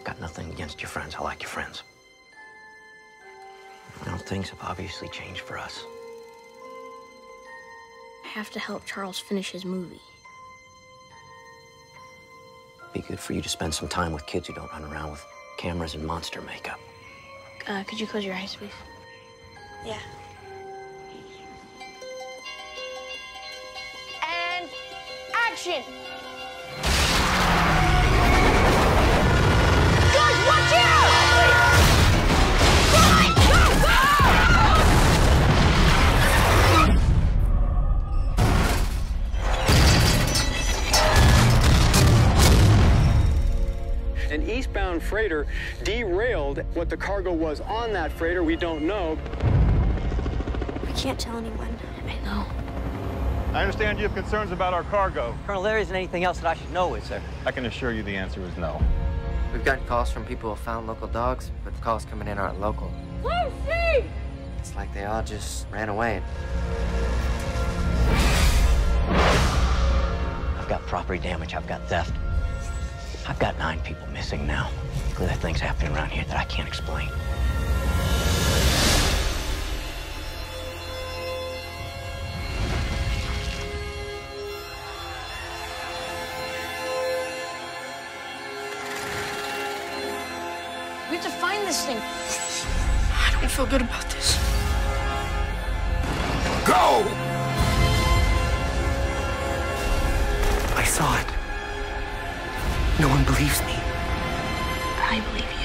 I've got nothing against your friends. I like your friends. Now, things have obviously changed for us. I have to help Charles finish his movie. Be good for you to spend some time with kids who don't run around with cameras and monster makeup. Uh, could you close your eyes, please? Yeah. And action! An eastbound freighter derailed. What the cargo was on that freighter, we don't know. I can't tell anyone. I know. I understand you have concerns about our cargo. Colonel, there isn't anything else that I should know, is there? I can assure you the answer is no. We've gotten calls from people who found local dogs, but the calls coming in aren't local. Lucy! It's like they all just ran away. I've got property damage. I've got theft. I've got nine people missing now. There are things happening around here that I can't explain. We have to find this thing. I don't feel good about this. Go! I saw it. No one believes me. But I believe you.